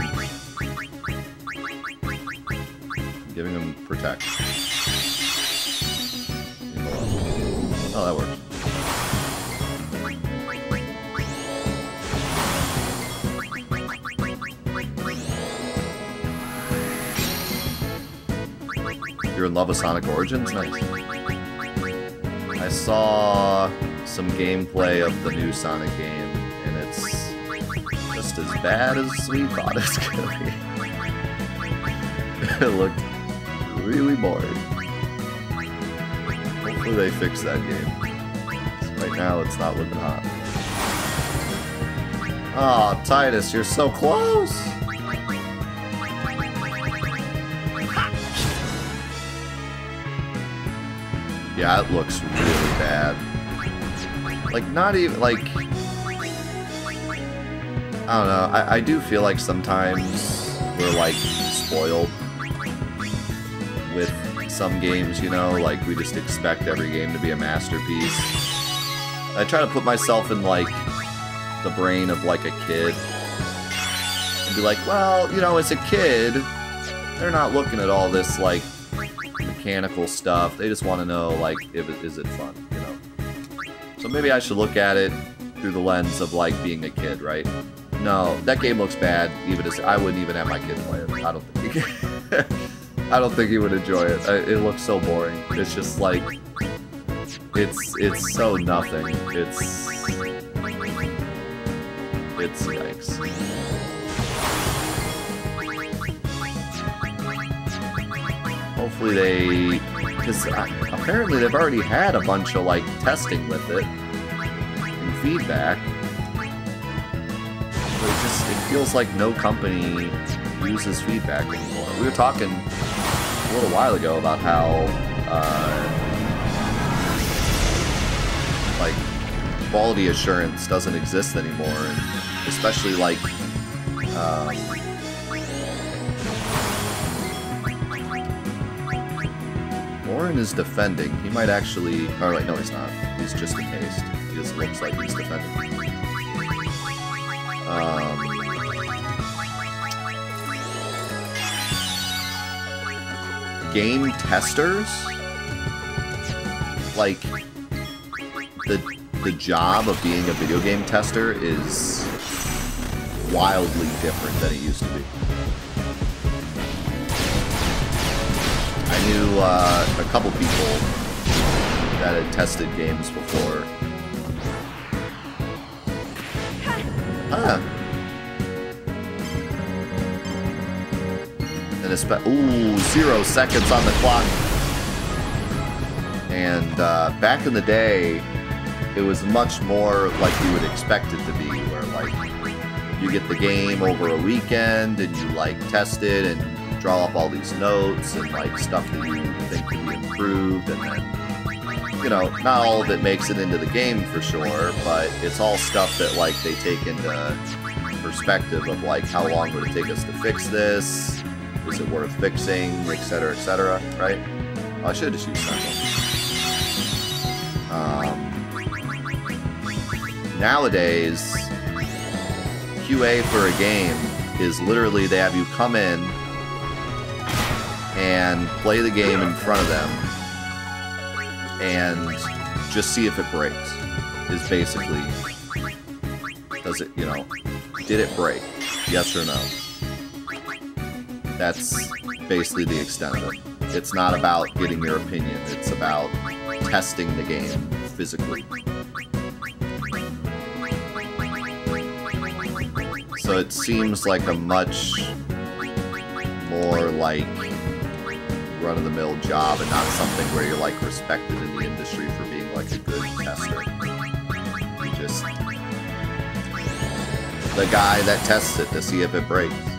I'm giving him Protect. Oh, that works. You're in love with Sonic Origins? Nice. I saw some gameplay of the new Sonic game, as bad as we thought it was gonna be. it looked really boring. Hopefully they fix that game. Right now it's not looking hot. Oh, Tidus, you're so close! Yeah, it looks really bad. Like, not even, like... I don't know, I, I do feel like sometimes we're, like, spoiled with some games, you know? Like, we just expect every game to be a masterpiece. I try to put myself in, like, the brain of, like, a kid. And be like, well, you know, as a kid, they're not looking at all this, like, mechanical stuff. They just want to know, like, if it, is it fun, you know? So maybe I should look at it through the lens of, like, being a kid, right? No, that game looks bad. Even as I wouldn't even have my kid play it. I don't think he I don't think he would enjoy it. It looks so boring. It's just like it's it's so nothing. It's it's yikes. hopefully they... Because apparently they've already had a bunch of, like, testing with it. And feedback. Feels like no company uses feedback anymore. We were talking a little while ago about how, uh, like, quality assurance doesn't exist anymore, especially, like, um, Auron is defending. He might actually... Oh, wait, no, he's not. He's just encased. He just looks like he's defending. Um... Game testers? Like, the, the job of being a video game tester is wildly different than it used to be. I knew uh, a couple people that had tested games before. Ah. And it's ooh, zero seconds on the clock. And uh, back in the day, it was much more like you would expect it to be, where like you get the game over a weekend and you like test it and draw up all these notes and like stuff that you think can be improved and then you know not all of it makes it into the game for sure but it's all stuff that like they take into perspective of like how long would it take us to fix this is it worth fixing etc etc right? I should just used that um, nowadays QA for a game is literally they have you come in and play the game in front of them and just see if it breaks is basically does it you know did it break? Yes or no that's basically the extent of it it's not about getting your opinion it's about testing the game physically so it seems like a much more like run-of-the-mill job and not something where you're like respected in the industry for being like a good tester. You just the guy that tests it to see if it breaks.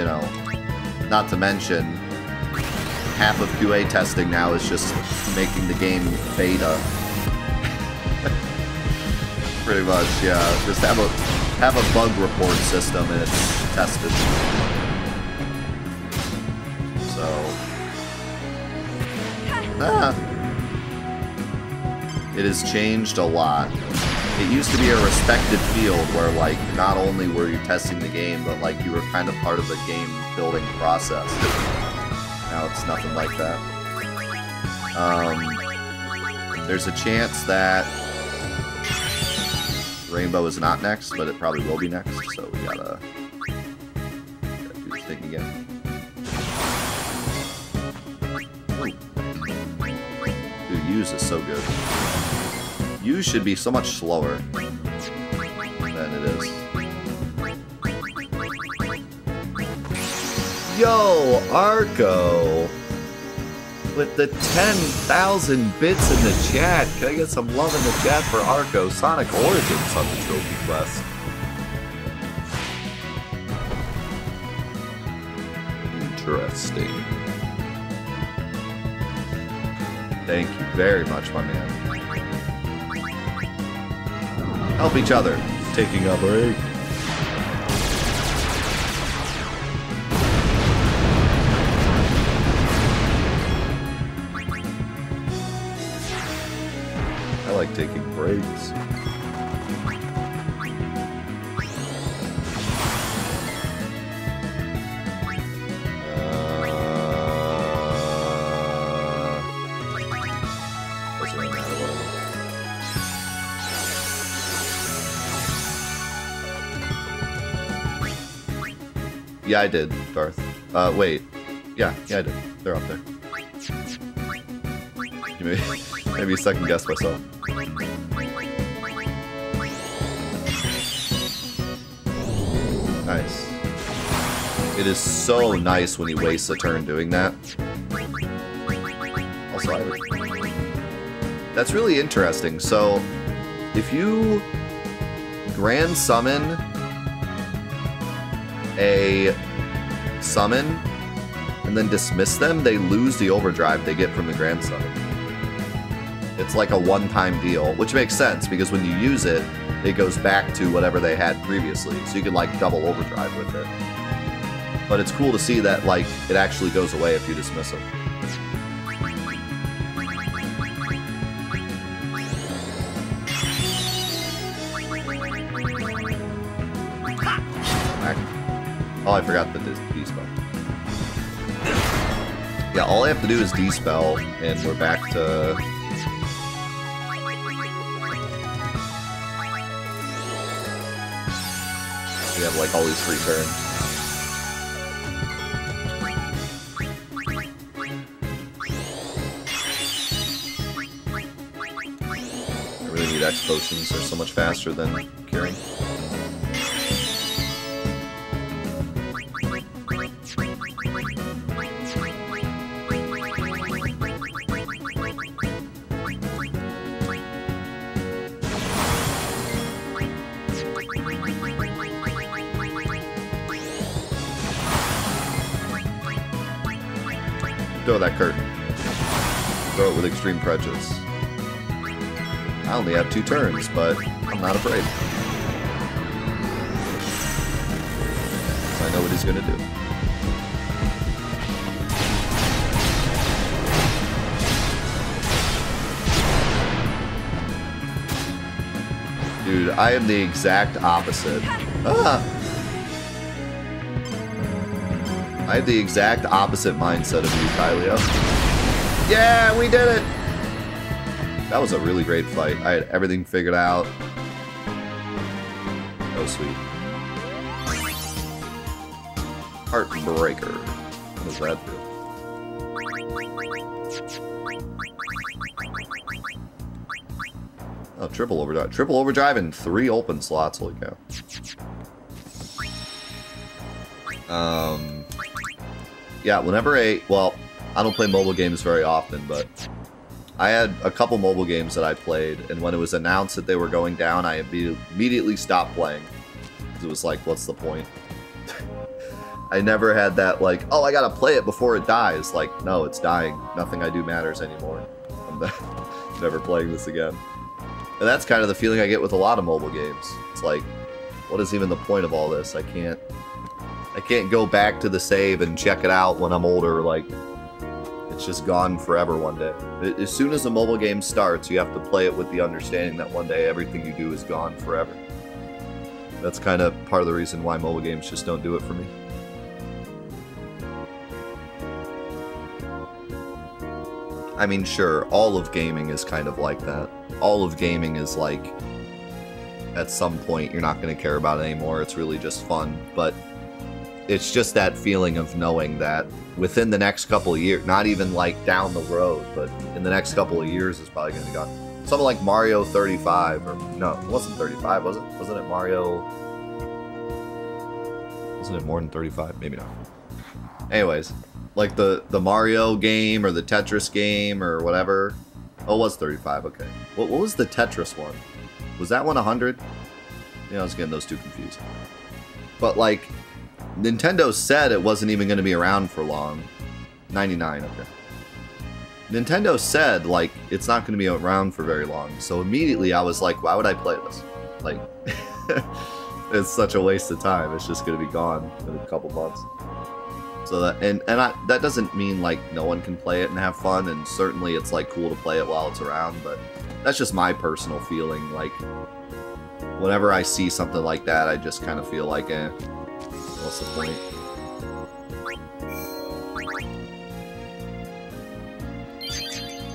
You know, not to mention, half of QA testing now is just making the game beta. Pretty much, yeah. Just have a have a bug report system and it's tested. Ah. It has changed a lot. It used to be a respected field where, like, not only were you testing the game, but, like, you were kind of part of the game building process. Now it's nothing like that. Um, there's a chance that Rainbow is not next, but it probably will be next, so we gotta, do the thing again. Use is so good. You should be so much slower than it is. Yo, Arco! With the 10,000 bits in the chat. Can I get some love in the chat for Arco? Sonic Origins on the Trophy Quest. Interesting. Thank you very much, my man. Help each other. Taking a break. I like taking breaks. Yeah, I did, Darth. Uh, wait. Yeah, yeah, I did. They're up there. You may, maybe second guess myself. Nice. It is so nice when he wastes a turn doing that. Also, I would... That's really interesting. So, if you grand summon a summon and then dismiss them, they lose the overdrive they get from the grand summon. It's like a one-time deal, which makes sense because when you use it, it goes back to whatever they had previously. So you can like double overdrive with it. But it's cool to see that like it actually goes away if you dismiss them. Oh, I forgot the Dispel. Yeah, all I have to do is Dispel, and we're back to... We have, like, all these free turns. Potions, they're so much faster than I only have two turns, but I'm not afraid. I know what he's gonna do. Dude, I am the exact opposite. Ah! I have the exact opposite mindset of you, Kylio. Yeah, we did it! That was a really great fight. I had everything figured out. Oh, sweet. Heartbreaker. What does that do? Oh, triple overdrive. Triple overdrive and three open slots. Holy cow. Um, yeah, whenever a well, I don't play mobile games very often, but I had a couple mobile games that I played, and when it was announced that they were going down, I immediately stopped playing it was like, what's the point? I never had that like, oh, I gotta play it before it dies. Like, no, it's dying. Nothing I do matters anymore. I'm never playing this again. And that's kind of the feeling I get with a lot of mobile games. It's like, what is even the point of all this? I can't I can't go back to the save and check it out when I'm older. Like, it's just gone forever one day. As soon as a mobile game starts, you have to play it with the understanding that one day everything you do is gone forever. That's kind of part of the reason why mobile games just don't do it for me. I mean, sure, all of gaming is kind of like that. All of gaming is like, at some point, you're not going to care about it anymore. It's really just fun. But it's just that feeling of knowing that within the next couple of years, not even like down the road, but in the next couple of years, it's probably going to be gone. something like Mario 35 or no, it wasn't 35, was it? Wasn't it Mario? Wasn't it more than 35? Maybe not. Anyways, like the the Mario game or the Tetris game or whatever. Oh, it was 35. Okay. What what was the Tetris one? Was that one 100? Yeah, I was getting those two confused. But like, Nintendo said it wasn't even going to be around for long. 99. Okay. Nintendo said like it's not going to be around for very long. So immediately I was like, why would I play this? Like, it's such a waste of time. It's just going to be gone in a couple months. So that and and I, that doesn't mean like no one can play it and have fun. And certainly it's like cool to play it while it's around. But that's just my personal feeling. Like, whenever I see something like that, I just kind of feel like, eh, what's the point?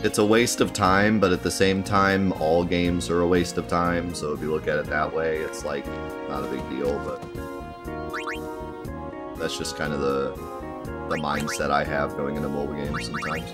it's a waste of time, but at the same time, all games are a waste of time. So if you look at it that way, it's like not a big deal. But that's just kind of the the mindset I have going into mobile games sometimes.